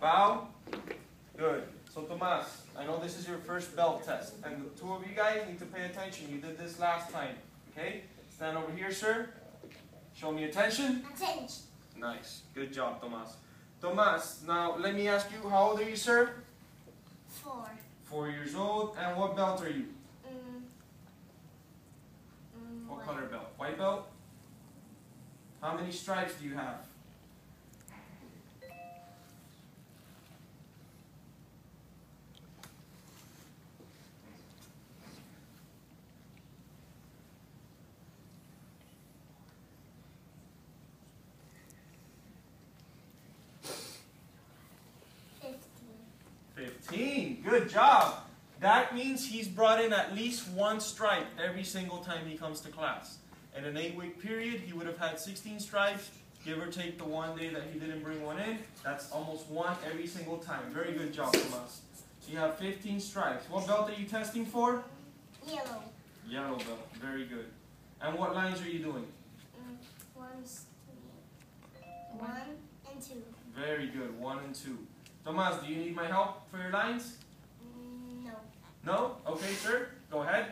Bow. Good. So Tomas, I know this is your first belt test, and the two of you guys need to pay attention. You did this last time, okay? Stand over here, sir. Show me attention. Attention. Nice. Good job, Tomas. Tomas, now let me ask you, how old are you, sir? Four. Four years old. And what belt are you? Mm. Mm, What white. color belt? White belt? How many stripes do you have? Fifteen. 15. Good job. That means he's brought in at least one stripe every single time he comes to class. In an eight week period, he would have had 16 stripes, give or take the one day that he didn't bring one in. That's almost one every single time. Very good job, Tomas. So you have 15 stripes. What belt are you testing for? Yellow. Yellow belt. Very good. And what lines are you doing? Mm. One's one and two. Very good. One and two. Tomas, do you need my help for your lines? No. Okay, sir. Go ahead.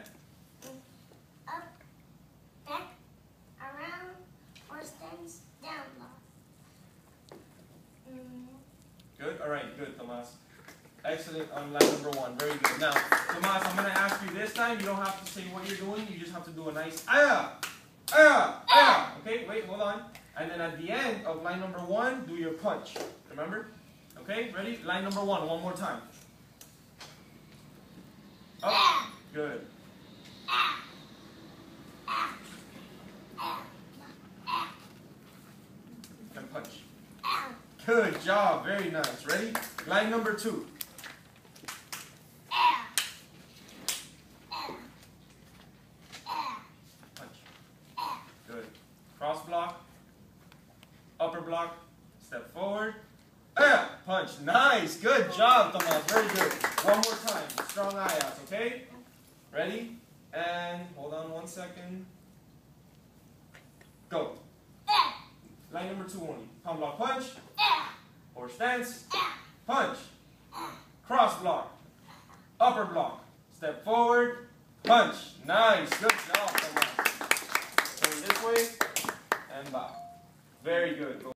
Up, back, around, or stands down. Mm. Good. All right. Good, Tomas. Excellent on line number one. Very good. Now, Tomas, I'm going to ask you this time. You don't have to say what you're doing. You just have to do a nice ah, ah, ah. Okay. Wait. Hold on. And then at the end of line number one, do your punch. Remember? Okay. Ready? Line number one. One more time. Up. Good. And punch. Good job. Very nice. Ready? Line number two. Punch. Good. Cross block. Upper block. Step forward. Ah, punch. Nice. Good job, Tomas. Very good. One more time. Strong eye out, okay? Ready? And hold on one second. Go. Yeah. Line number two only. Pound block punch. Yeah. Horse stance. Yeah. Punch. Cross block. Upper block. Step forward. Punch. Nice. Good job. Turn this way and bow. Very good.